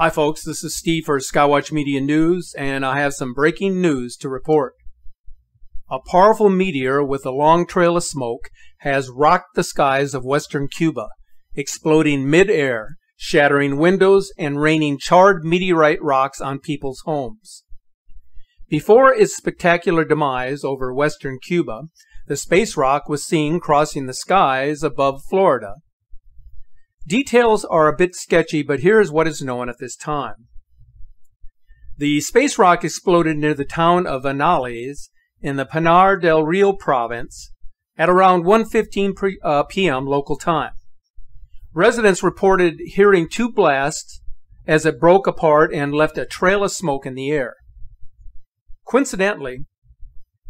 Hi, folks. This is Steve for Skywatch Media News, and I have some breaking news to report. A powerful meteor with a long trail of smoke has rocked the skies of western Cuba, exploding mid-air, shattering windows, and raining charred meteorite rocks on people's homes. Before its spectacular demise over western Cuba, the space rock was seen crossing the skies above Florida. Details are a bit sketchy, but here is what is known at this time. The space rock exploded near the town of Viñales in the Pinar del Rio province at around 1.15 uh, p.m. local time. Residents reported hearing two blasts as it broke apart and left a trail of smoke in the air. Coincidentally,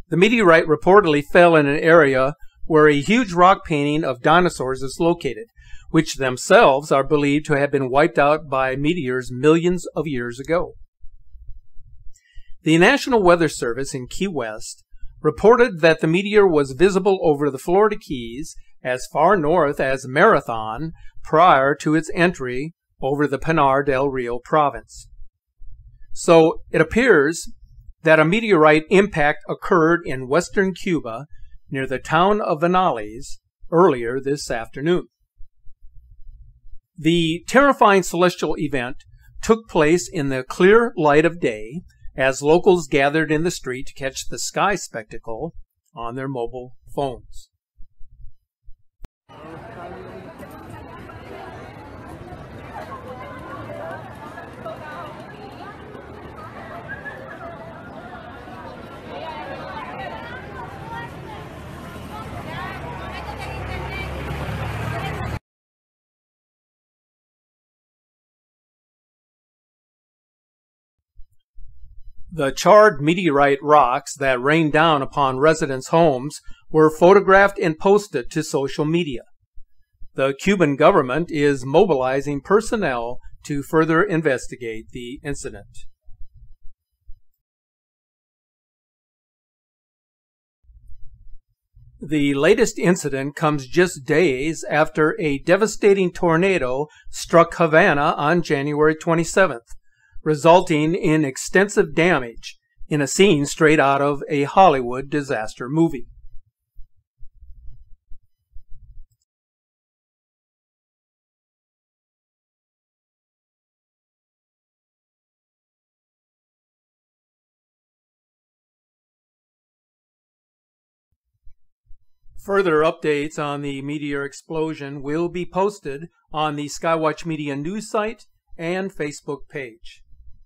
the meteorite reportedly fell in an area where a huge rock painting of dinosaurs is located, which themselves are believed to have been wiped out by meteors millions of years ago. The National Weather Service in Key West reported that the meteor was visible over the Florida Keys as far north as Marathon prior to its entry over the Pinar del Rio province. So it appears that a meteorite impact occurred in western Cuba near the town of Viñales earlier this afternoon. The terrifying celestial event took place in the clear light of day as locals gathered in the street to catch the sky spectacle on their mobile phones. The charred meteorite rocks that rained down upon residents' homes were photographed and posted to social media. The Cuban government is mobilizing personnel to further investigate the incident. The latest incident comes just days after a devastating tornado struck Havana on January 27th resulting in extensive damage in a scene straight out of a Hollywood disaster movie. Further updates on the meteor explosion will be posted on the Skywatch Media news site and Facebook page.